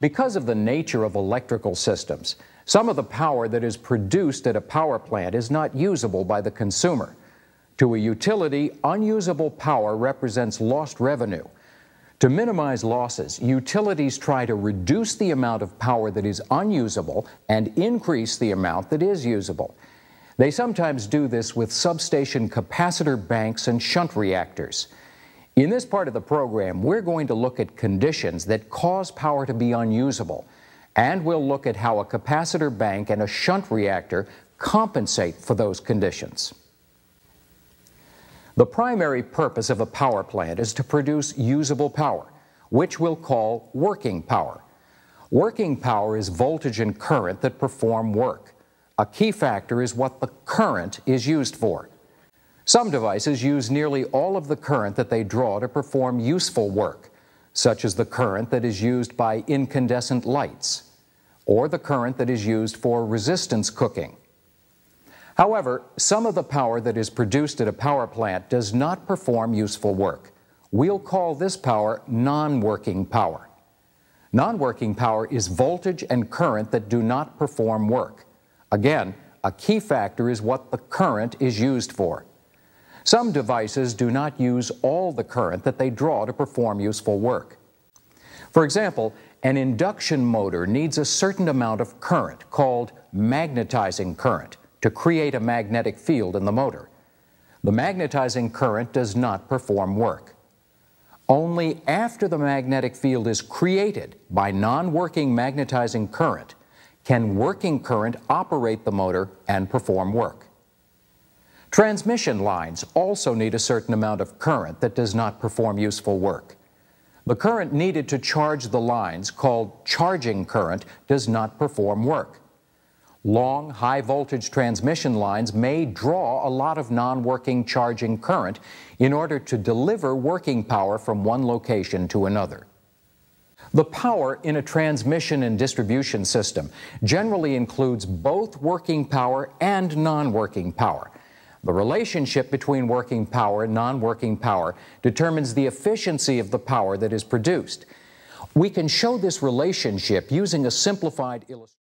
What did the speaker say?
Because of the nature of electrical systems, some of the power that is produced at a power plant is not usable by the consumer. To a utility, unusable power represents lost revenue. To minimize losses, utilities try to reduce the amount of power that is unusable and increase the amount that is usable. They sometimes do this with substation capacitor banks and shunt reactors. In this part of the program, we're going to look at conditions that cause power to be unusable, and we'll look at how a capacitor bank and a shunt reactor compensate for those conditions. The primary purpose of a power plant is to produce usable power, which we'll call working power. Working power is voltage and current that perform work. A key factor is what the current is used for. Some devices use nearly all of the current that they draw to perform useful work, such as the current that is used by incandescent lights, or the current that is used for resistance cooking. However, some of the power that is produced at a power plant does not perform useful work. We'll call this power non-working power. Non-working power is voltage and current that do not perform work. Again, a key factor is what the current is used for. Some devices do not use all the current that they draw to perform useful work. For example, an induction motor needs a certain amount of current called magnetizing current to create a magnetic field in the motor. The magnetizing current does not perform work. Only after the magnetic field is created by non-working magnetizing current can working current operate the motor and perform work. Transmission lines also need a certain amount of current that does not perform useful work. The current needed to charge the lines, called charging current, does not perform work. Long, high voltage transmission lines may draw a lot of non-working charging current in order to deliver working power from one location to another. The power in a transmission and distribution system generally includes both working power and non-working power. The relationship between working power and non working power determines the efficiency of the power that is produced. We can show this relationship using a simplified illustration.